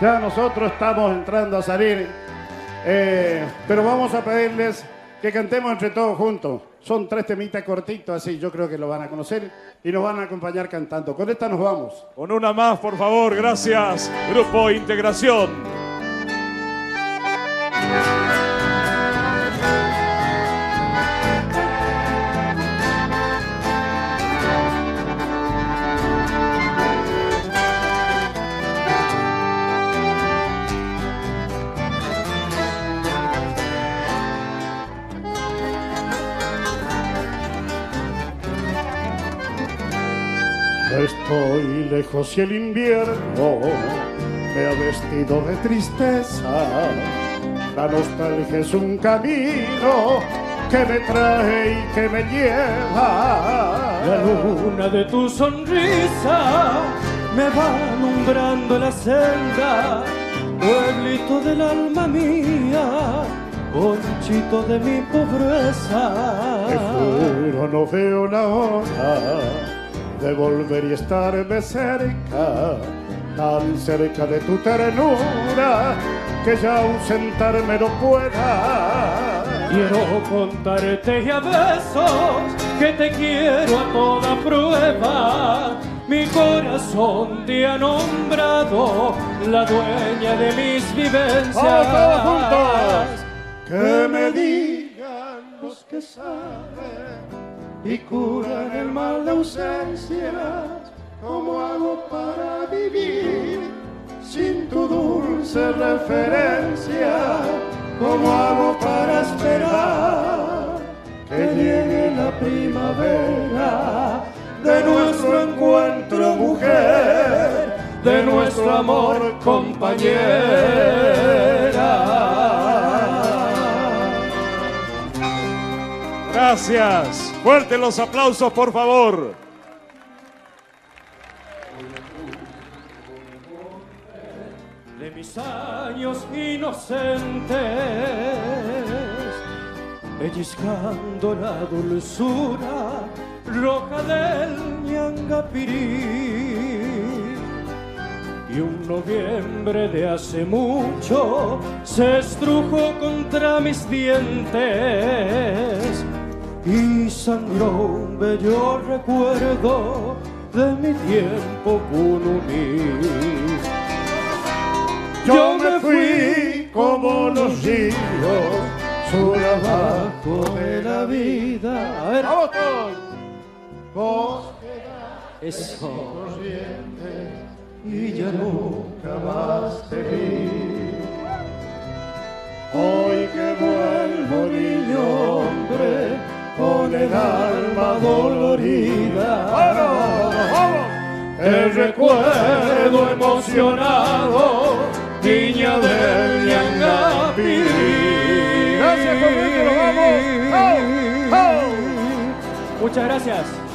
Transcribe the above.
Ya nosotros estamos entrando a salir, eh, pero vamos a pedirles que cantemos entre todos juntos. Son tres temitas cortitos, así yo creo que lo van a conocer y nos van a acompañar cantando. Con esta nos vamos. Con una más, por favor, gracias. Grupo Integración. Estoy lejos y el invierno me ha vestido de tristeza. La nostalgia es un camino que me trae y que me lleva. La luna de tu sonrisa me va alumbrando la senda, pueblito del alma mía, bonchito de mi pobreza. Te juro no veo la hora de volver y estarme cerca, tan cerca de tu ternura que ya ausentarme no pueda. Quiero contarte y a besos que te quiero a toda prueba. Mi corazón te ha nombrado la dueña de mis vivencias. ¡Vamos todos juntos! Que me digan los que saben y curan el mal de ausencias. ¿Cómo hago para vivir sin tu dulce referencia? ¿Cómo hago para esperar que llegue la primavera de nuestro encuentro, mujer, de nuestro amor, compañera? Gracias. Fuerte los aplausos, por favor. de mis años inocentes, pellizcando la dulzura roja del ñangapirí. Y un noviembre de hace mucho se estrujó contra mis dientes y sangró un bello recuerdo de mi tiempo kunumí. Yo me fui como los ríos, sur abajo de la vida. A ver, ¡Vamos todos! Eso. y ya nunca más te vi. Hoy el alma dolorida. ¡Vamos! ¡Vamos! El recuerdo emocionado, niña del Ñangapirí. Gracias, compañero, vamos. ¡Oh! ¡Oh! Muchas gracias.